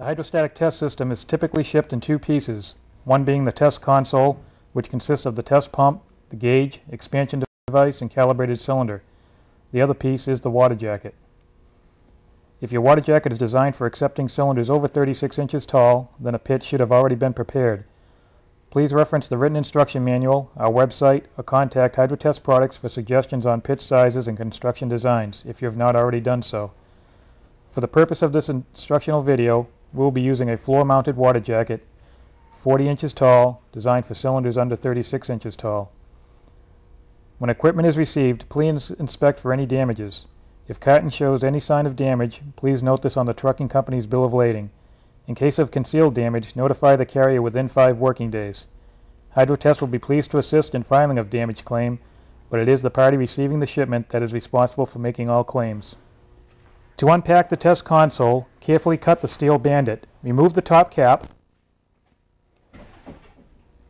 The hydrostatic test system is typically shipped in two pieces, one being the test console, which consists of the test pump, the gauge, expansion device, and calibrated cylinder. The other piece is the water jacket. If your water jacket is designed for accepting cylinders over 36 inches tall, then a pit should have already been prepared. Please reference the written instruction manual, our website, or contact Hydrotest Products for suggestions on pit sizes and construction designs, if you have not already done so. For the purpose of this instructional video, we'll be using a floor-mounted water jacket, 40 inches tall, designed for cylinders under 36 inches tall. When equipment is received, please inspect for any damages. If carton shows any sign of damage, please note this on the trucking company's bill of lading. In case of concealed damage, notify the carrier within five working days. Hydrotest will be pleased to assist in filing of damage claim, but it is the party receiving the shipment that is responsible for making all claims. To unpack the test console, carefully cut the steel bandit. Remove the top cap,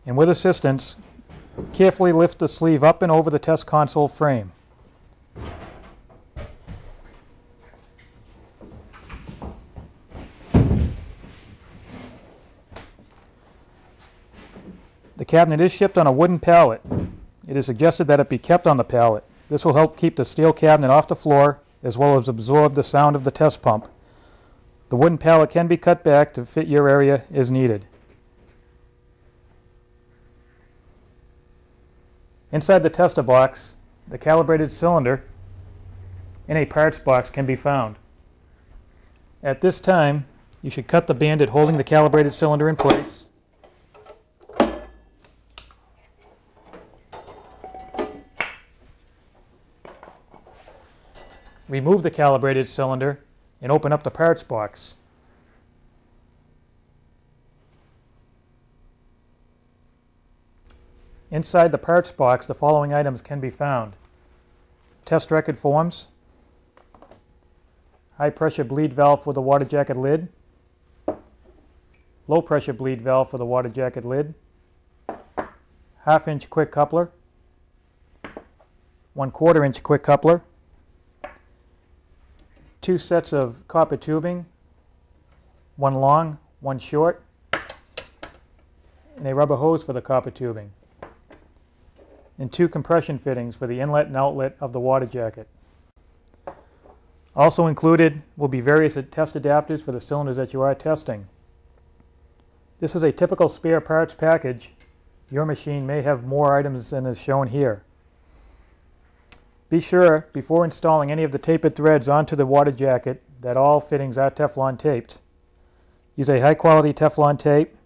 and with assistance, carefully lift the sleeve up and over the test console frame. The cabinet is shipped on a wooden pallet. It is suggested that it be kept on the pallet. This will help keep the steel cabinet off the floor as well as absorb the sound of the test pump. The wooden pallet can be cut back to fit your area as needed. Inside the tester box, the calibrated cylinder in a parts box can be found. At this time, you should cut the bandit holding the calibrated cylinder in place remove the calibrated cylinder and open up the parts box. Inside the parts box, the following items can be found. Test record forms, high pressure bleed valve for the water jacket lid, low pressure bleed valve for the water jacket lid, half inch quick coupler, one quarter inch quick coupler, two sets of copper tubing, one long, one short, and a rubber hose for the copper tubing, and two compression fittings for the inlet and outlet of the water jacket. Also included will be various test adapters for the cylinders that you are testing. This is a typical spare parts package. Your machine may have more items than is shown here. Be sure, before installing any of the tapered threads onto the water jacket, that all fittings are Teflon taped. Use a high quality Teflon tape.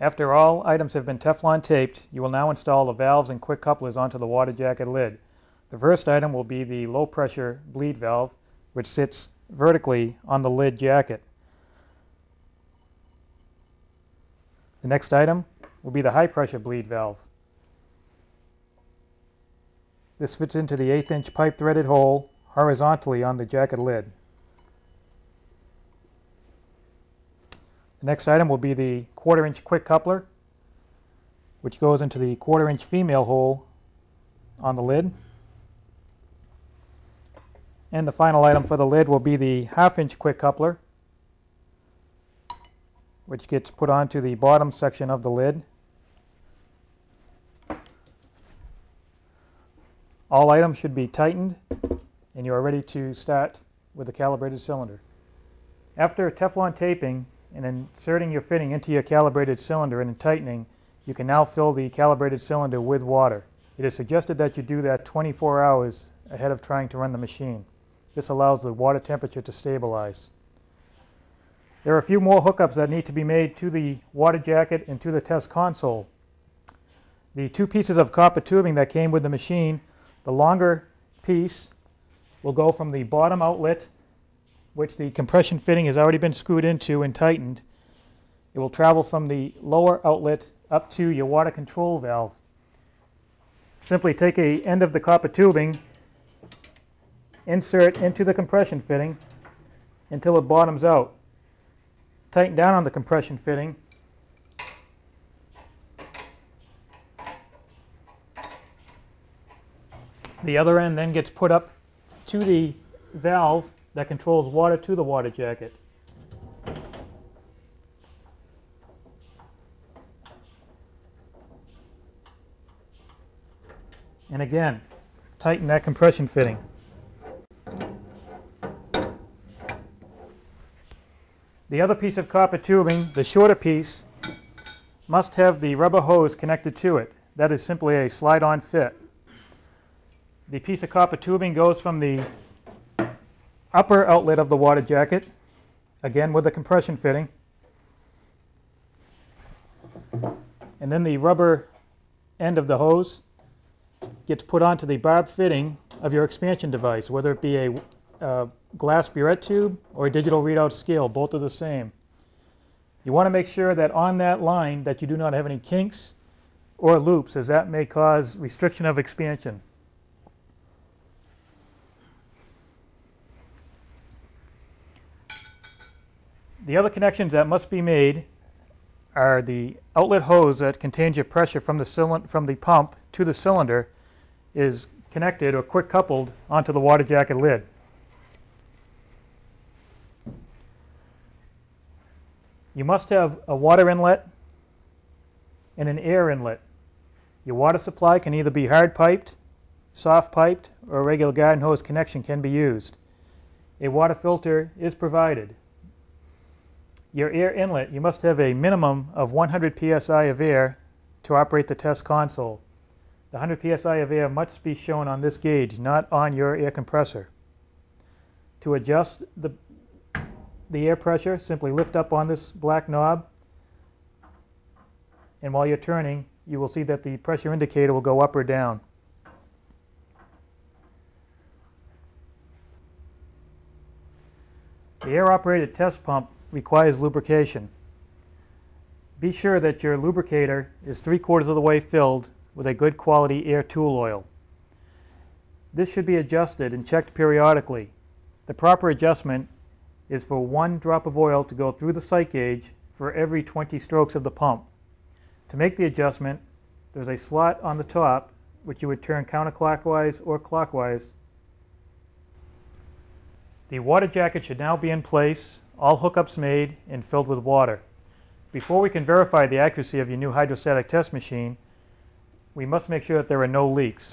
After all items have been Teflon taped, you will now install the valves and quick couplers onto the water jacket lid. The first item will be the low pressure bleed valve, which sits vertically on the lid jacket. The next item will be the high pressure bleed valve. This fits into the eighth inch pipe threaded hole horizontally on the jacket lid. The next item will be the quarter inch quick coupler, which goes into the quarter inch female hole on the lid. And the final item for the lid will be the half inch quick coupler, which gets put onto the bottom section of the lid. All items should be tightened and you are ready to start with the calibrated cylinder. After Teflon taping and inserting your fitting into your calibrated cylinder and tightening, you can now fill the calibrated cylinder with water. It is suggested that you do that 24 hours ahead of trying to run the machine. This allows the water temperature to stabilize. There are a few more hookups that need to be made to the water jacket and to the test console. The two pieces of copper tubing that came with the machine the longer piece will go from the bottom outlet, which the compression fitting has already been screwed into and tightened. It will travel from the lower outlet up to your water control valve. Simply take a end of the copper tubing, insert into the compression fitting until it bottoms out. Tighten down on the compression fitting The other end then gets put up to the valve that controls water to the water jacket. And again, tighten that compression fitting. The other piece of copper tubing, the shorter piece, must have the rubber hose connected to it. That is simply a slide-on fit. The piece of copper tubing goes from the upper outlet of the water jacket, again with the compression fitting, and then the rubber end of the hose gets put onto the barb fitting of your expansion device, whether it be a uh, glass burette tube or a digital readout scale, both are the same. You want to make sure that on that line that you do not have any kinks or loops as that may cause restriction of expansion. The other connections that must be made are the outlet hose that contains your pressure from the, from the pump to the cylinder is connected or quick coupled onto the water jacket lid. You must have a water inlet and an air inlet. Your water supply can either be hard piped, soft piped, or a regular garden hose connection can be used. A water filter is provided. Your air inlet, you must have a minimum of 100 psi of air to operate the test console. The 100 psi of air must be shown on this gauge, not on your air compressor. To adjust the the air pressure, simply lift up on this black knob. And while you're turning, you will see that the pressure indicator will go up or down. The air-operated test pump requires lubrication. Be sure that your lubricator is three quarters of the way filled with a good quality air tool oil. This should be adjusted and checked periodically. The proper adjustment is for one drop of oil to go through the sight gauge for every 20 strokes of the pump. To make the adjustment, there's a slot on the top which you would turn counterclockwise or clockwise. The water jacket should now be in place, all hookups made and filled with water. Before we can verify the accuracy of your new hydrostatic test machine, we must make sure that there are no leaks.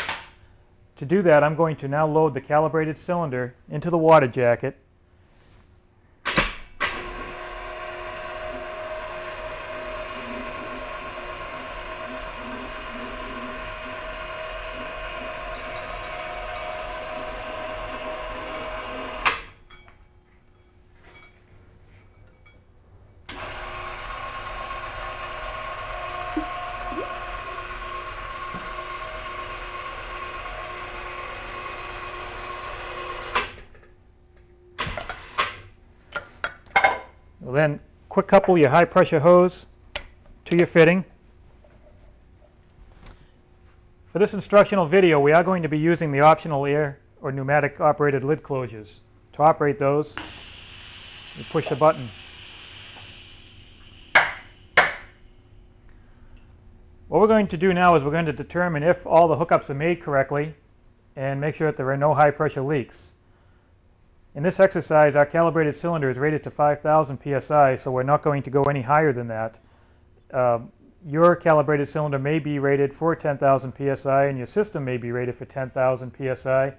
To do that, I'm going to now load the calibrated cylinder into the water jacket Well, then quick couple your high pressure hose to your fitting. For this instructional video, we are going to be using the optional air or pneumatic operated lid closures. To operate those, you push the button. What we're going to do now is we're going to determine if all the hookups are made correctly and make sure that there are no high pressure leaks. In this exercise, our calibrated cylinder is rated to 5,000 psi, so we're not going to go any higher than that. Uh, your calibrated cylinder may be rated for 10,000 psi, and your system may be rated for 10,000 psi.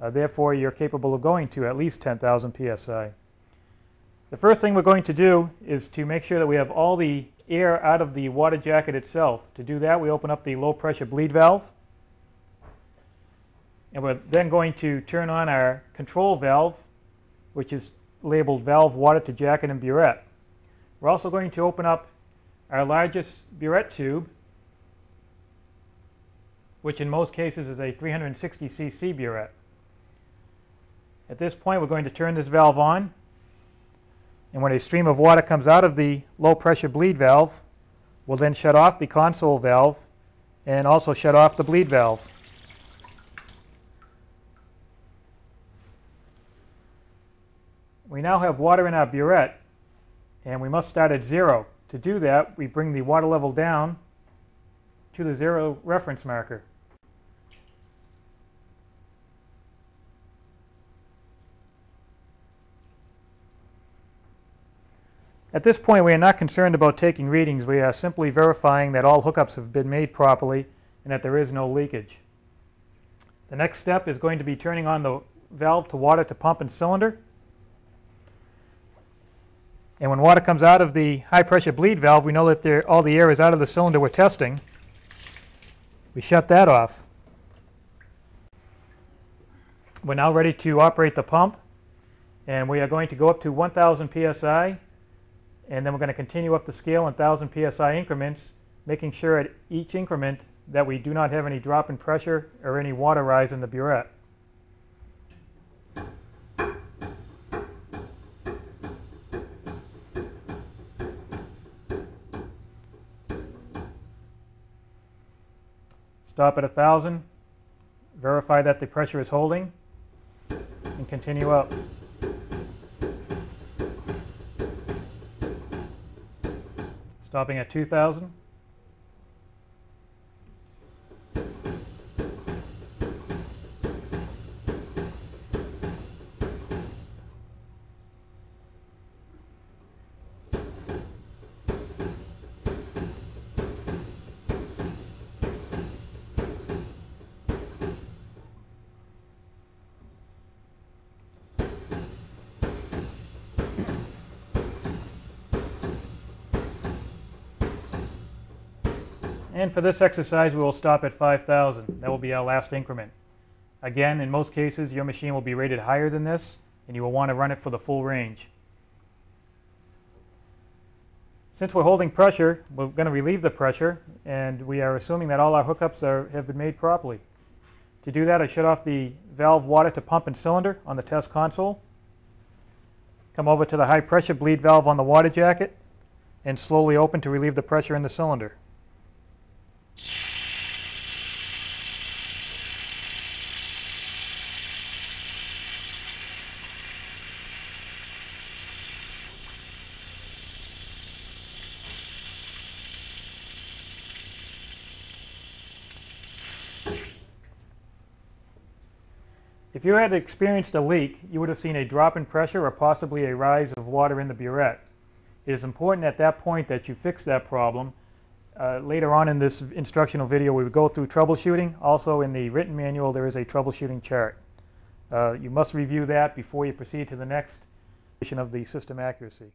Uh, therefore, you're capable of going to at least 10,000 psi. The first thing we're going to do is to make sure that we have all the air out of the water jacket itself. To do that, we open up the low pressure bleed valve. And we're then going to turn on our control valve which is labeled valve water to jacket and burette. We're also going to open up our largest burette tube, which in most cases is a 360 cc burette. At this point, we're going to turn this valve on, and when a stream of water comes out of the low pressure bleed valve, we'll then shut off the console valve and also shut off the bleed valve. We now have water in our burette, and we must start at zero. To do that, we bring the water level down to the zero reference marker. At this point, we are not concerned about taking readings. We are simply verifying that all hookups have been made properly and that there is no leakage. The next step is going to be turning on the valve to water to pump and cylinder. And when water comes out of the high pressure bleed valve, we know that all the air is out of the cylinder we're testing. We shut that off. We're now ready to operate the pump. And we are going to go up to 1000 psi. And then we're going to continue up the scale in 1000 psi increments, making sure at each increment that we do not have any drop in pressure or any water rise in the burette. Stop at 1,000, verify that the pressure is holding, and continue up. Stopping at 2,000. And for this exercise, we will stop at 5,000. That will be our last increment. Again, in most cases, your machine will be rated higher than this, and you will want to run it for the full range. Since we're holding pressure, we're going to relieve the pressure, and we are assuming that all our hookups are, have been made properly. To do that, I shut off the valve water to pump and cylinder on the test console. Come over to the high pressure bleed valve on the water jacket, and slowly open to relieve the pressure in the cylinder. If you had experienced a leak, you would have seen a drop in pressure or possibly a rise of water in the burette. It is important at that point that you fix that problem. Uh, later on in this instructional video, we will go through troubleshooting. Also in the written manual, there is a troubleshooting chart. Uh, you must review that before you proceed to the next edition of the system accuracy.